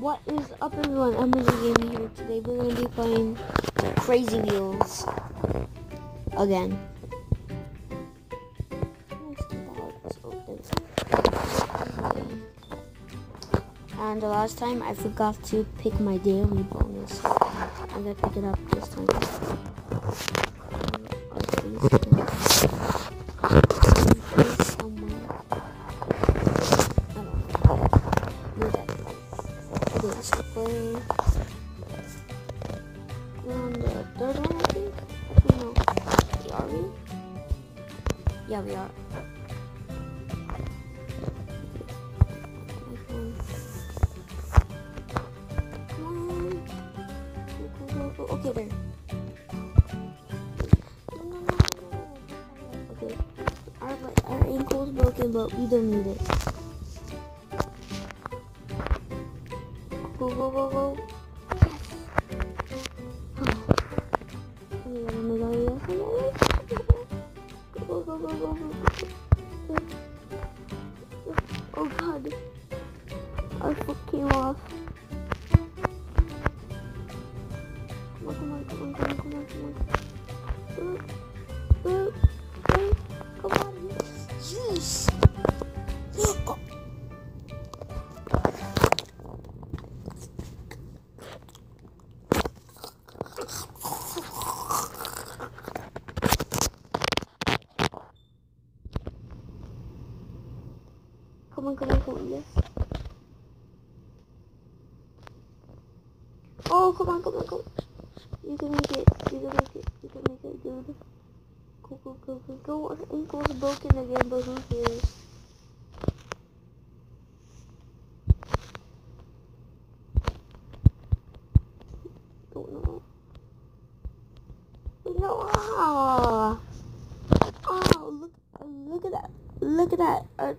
What is up everyone? I'm Busy Gaming here. Today we're gonna be playing Crazy Wheels. Again. And the last time I forgot to pick my daily bonus. I'm gonna pick it up this time. We're on the third one, I think. No, are we? Yeah, we are. Okay, there. Okay. Our, our ankle's broken, but we don't need it. Yes. Oh, come on, come on, come on. You can make it, you can make it, you can make it, dude. Go, go, go, go, go. Our ankle's broken again, but who cares? Don't. No. Oh, look, look at that. Look at that. Uh,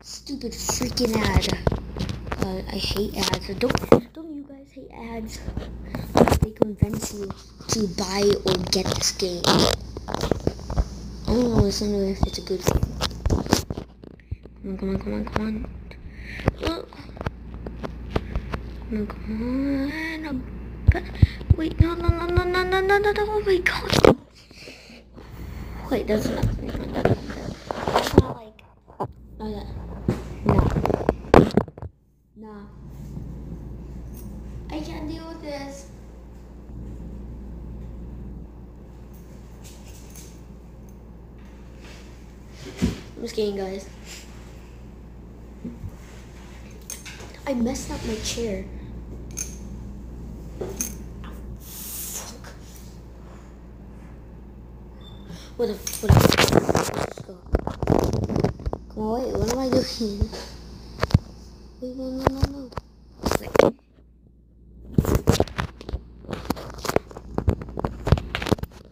Stupid freaking ad. Uh, I hate ads. Don't don't you guys hate ads? They convince you to buy or get this game. I don't know. If it's a good game. Come on, come on, come on, come on. Uh, Come on, come on. But wait, no, no, no, no, no, no, no, no, no. Oh my god. Wait, that's not. That's not like. Oh yeah. No. No. I can't deal with this. I'm just kidding, guys. I messed up my chair. Fuck. What a what a go. Come on, wait, what am I doing? Wait, no, no, no, no. Wait.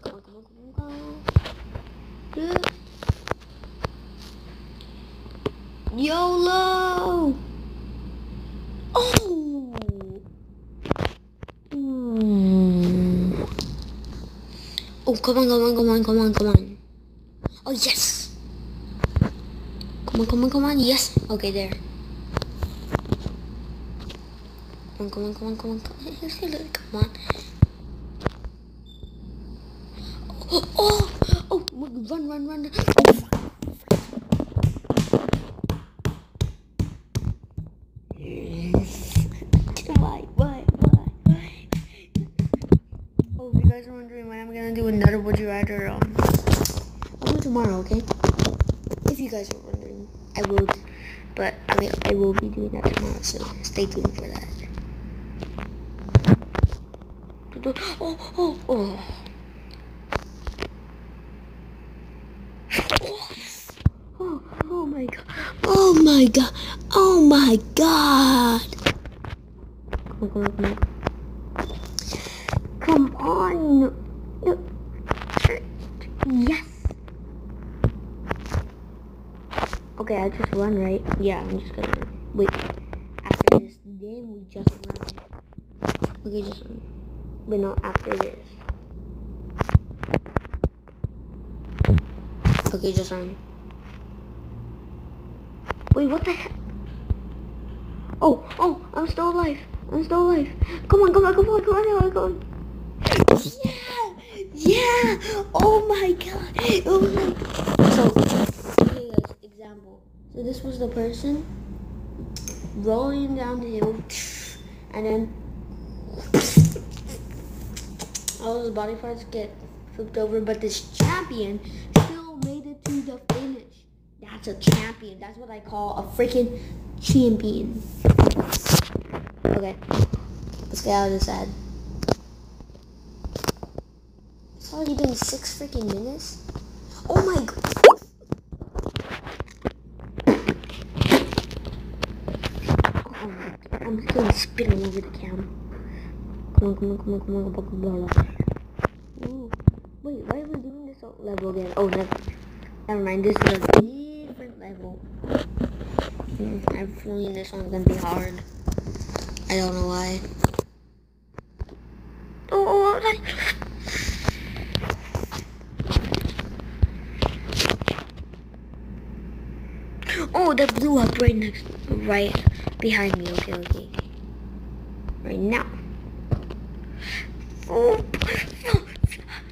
Come on, come on, come on, come on. Good. YOLO! Oh! Mm. Oh, come on, come on, come on, come on, come on. Oh, yes! Come on, come on, come on, yes! Okay, there. Come on, come on, come on, come on, come on, come on. Oh, oh, oh, run, run, run. Why, tomorrow, okay? If you guys are wondering, I will, but I mean, I will be doing that tomorrow, so stay tuned for that. Oh, oh, oh. Oh, oh my god. Oh my god. Oh my god. Come on, come on, come on. Come on. Yes. Okay. I just run, right? Yeah, I'm just gonna wait. After this, then we just run. Okay, just run. But not after this. Okay, just run. Wait, what the heck? Oh, oh, I'm still alive. I'm still alive. Come on, come on, come on, come on, come on. Come on. Yeah! Yeah! Oh my god! Oh my. So, example. So this was the person rolling down the hill and then all his body parts get flipped over, but this champion still made it to the finish. That's a champion. That's what I call a freaking champion. Okay. Let's get out of this ad. It's already been six freaking minutes. Oh my god. Oh I'm still spinning over the cam. Come on, come on, come on, come on, come on, blah, blah. Ooh. Wait, why are we doing this level again? Oh, never, never mind. This is a different level. Mm, I have a feeling this one's gonna be hard. I don't know why. Oh, I... Oh, that blew up right next, right behind me. Okay, okay. Right now. Oh,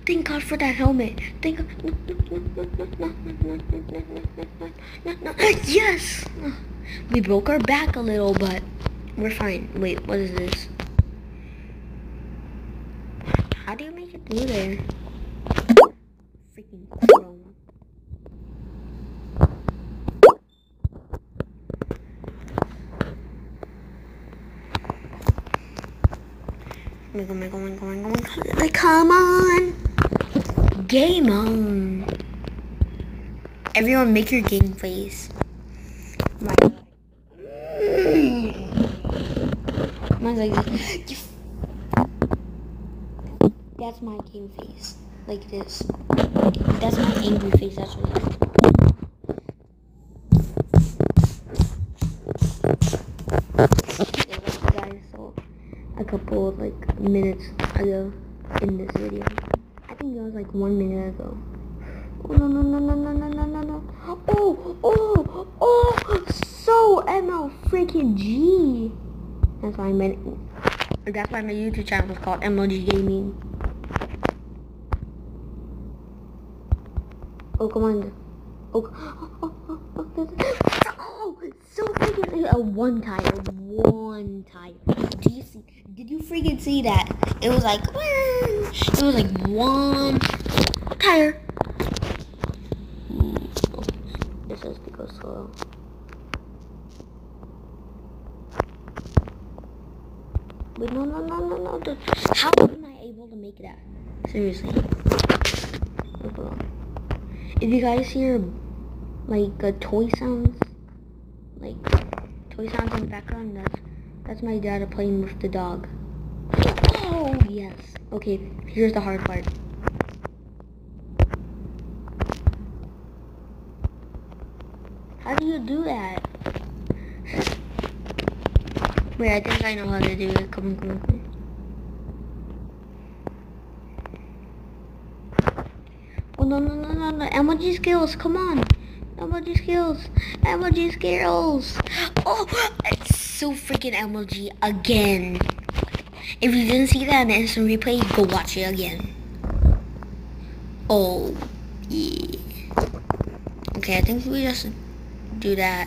thank God for that helmet. Thank God. No, no, no, no, no, no, no, no, no, no, no. Yes. We broke our back a little, but we're fine. Wait, what is this? How do you make it through there? Freaking on, come on, come on, like, come on! Game on! Everyone make your game face. My Mine's like this. That's my game face. Like this. That's my angry face, actually. guys, couple of like minutes ago in this video. I think it was like one minute ago. Oh no no no no no no no no no! Oh oh oh! So ML freaking G. That's why I meant. That's why my YouTube channel is called MLG Gaming. Oh come on! Oh oh oh oh! oh, oh so freaking a one tire, one tire. Do you see? Did you freaking see that? It was like it was like one tire. This has to go slow. Wait, no, no, no, no, no. How am I able to make that? Seriously. If you guys hear, like, a toy sounds, like, toy sounds in the background, that's, that's my dad playing with the dog. Oh, yes. Okay, here's the hard part. How do you do that? Wait, I think I know how to do it. Come on, come on. Oh, no, no, no, no, no. MLG skills, come on. MLG skills. MLG skills. Oh, so freaking MLG again. If you didn't see that in the instant replay, go watch it again. Oh, yeah. Okay, I think we just do that.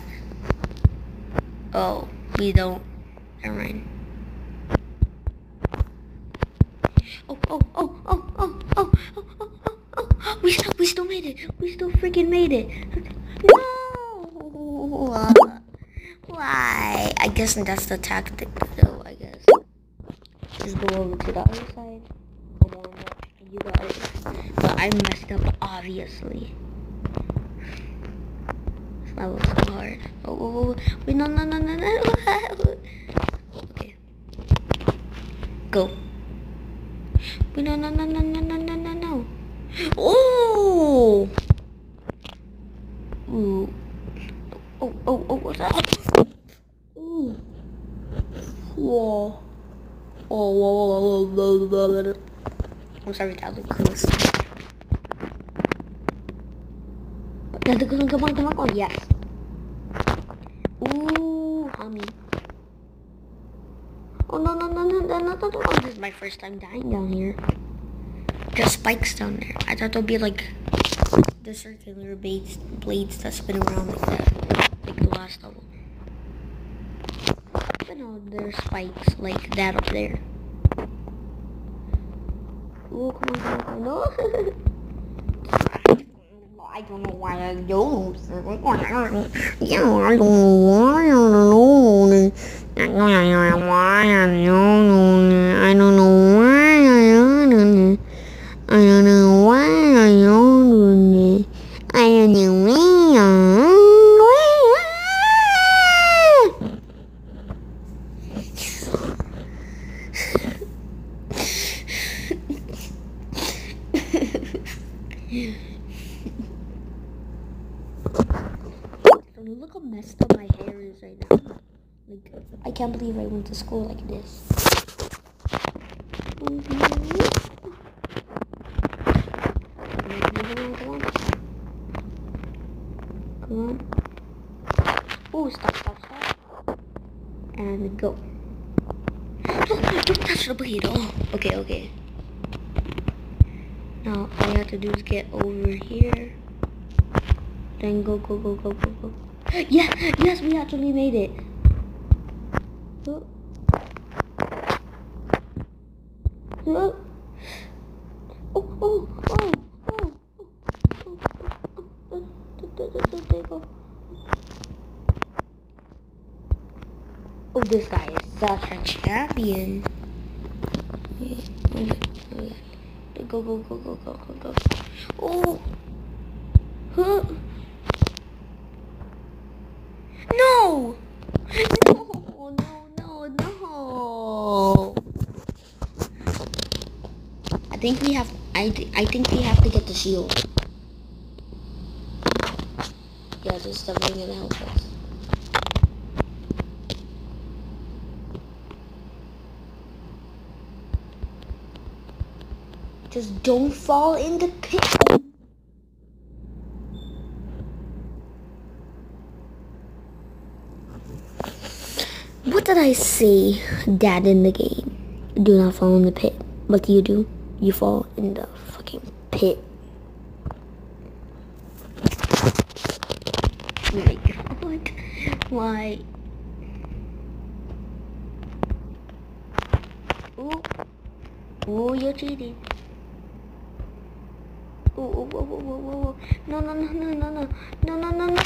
Oh, we don't. Never mind. Oh, oh, oh, oh, oh, oh, oh, oh, oh, oh. oh. We still, we still made it. We still freaking made it. No. Uh, why? I guess that's the tactic, though. I guess. Just go over to the other side. You guys. But I messed up, obviously. That was so hard. Oh, oh, oh. wait, no, no, no, no, no. Okay. Go. Wait, no, no, no, no, no, no, no, no, no. Oh! Ooh. oh, oh, what's that? I'm sorry, that looked close. Come on, come on, come on, come on, yes. Ooh, homie. Oh, no, no, no, no, no, no, no, no. This is my first time dying down here. There's spikes down there. I thought there'd be like the circular blades, blades that spin around like that, like the last level. But no, there's spikes like that up there. ui không ăn rồi nữa ai cho luôn, ngoài luôn, dữ luôn, con luôn, là luôn, ngoài luôn quá nó nú đi đặt con này ngoài quá luôn, nó luôn ai nó nú quá là nó nè ai nó nú quá là nó nè ai nó nú quá this. Come. Oh, stop, stop, stop. And go. Don't touch the blade. Oh, okay, okay. Now, all you have to do is get over here. Then go, go, go, go, go, go. Yeah, yes, we actually made it. Oh. Oh, oh, oh, oh, oh, oh, this guy is such a champion. Go, go, go, go, go, go, go. Oh! Huh? No! No, no, no, no. I think we have, I, th I think we have to get the shield. Yeah, this is gonna help us. Just don't fall in the pit. What did I say, Dad, in the game? Do not fall in the pit. What do you do? You fall in the fucking pit. Like, what? Why? Ooh. Ooh, you're cheating. Ooh, ooh, ooh, ooh, ooh. No, no, no, no, no, no. No, no, no, no.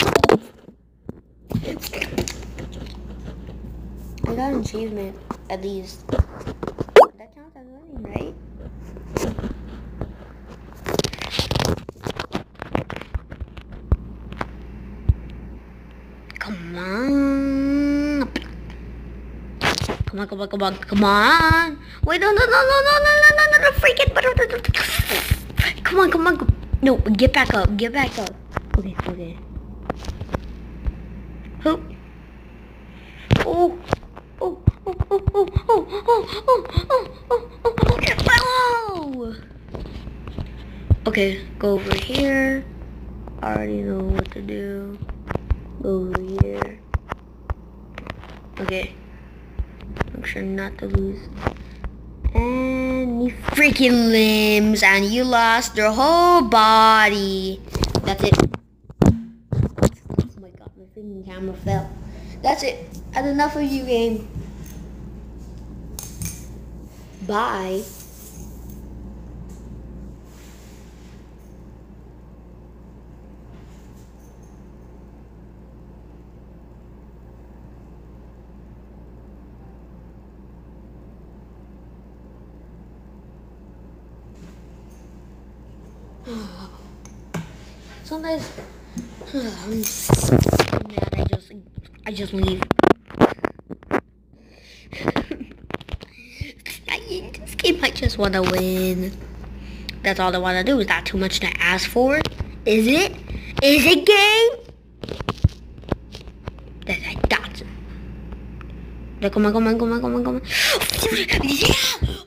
I got an achievement, at least. That counts as winning, right? Come on. Come on, come on, come on, come on. Wait, no, no, no, no, no, no, no, no, no, no, freaking. Come on, come on, come No, get back up, get back up. Okay, okay. Oh. Oh. Oh, oh, oh, oh, oh, oh, oh, oh, oh, oh, okay. Oh. Go over here. I already know what to do. Go over here. Okay. Make sure not to lose any freaking limbs and you lost your whole body. That's it. Oh my god, my freaking camera fell. That's it. Had enough of you game. Bye. Sometimes I'm mad. I just I just leave. I, this game, I just want to win. That's all I want to do. Is that too much to ask for? Is it? Is it game? Yeah, come on, come on, come on, come on, come on. Yeah!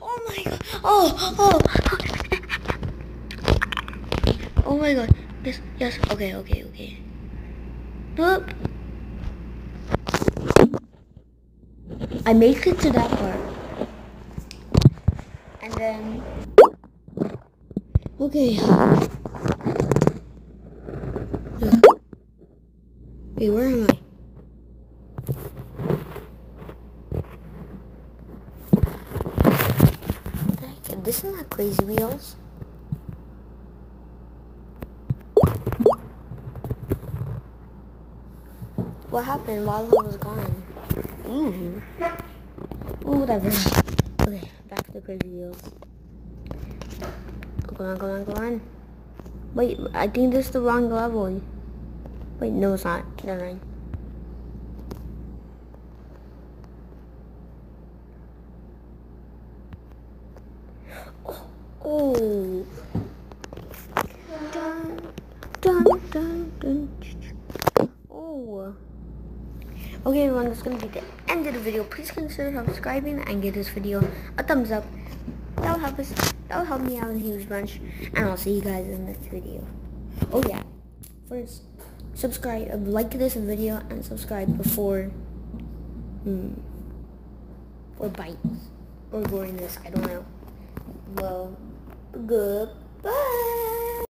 Oh my god. Oh, oh. Oh my god. Yes, yes. Okay, okay, okay. Whoop. I make it to that part. And then... Okay. Wait, where am I? This is not crazy wheels. What happened while I was gone? Ooh. Ooh, whatever. Okay, back to the crazy wheels. Go on, go on, go on. Wait, I think this is the wrong level. Wait, no it's not. Never mind. Oh. Dun, dun, dun, dun. Oh. Okay everyone, that's going to be the end of the video. Please consider subscribing and give this video a thumbs up. That'll help us, that'll help me out a huge bunch. And I'll see you guys in the next video. Oh yeah, first, subscribe, like this video and subscribe before, hmm, or bites, or this, I don't know. Well, goodbye.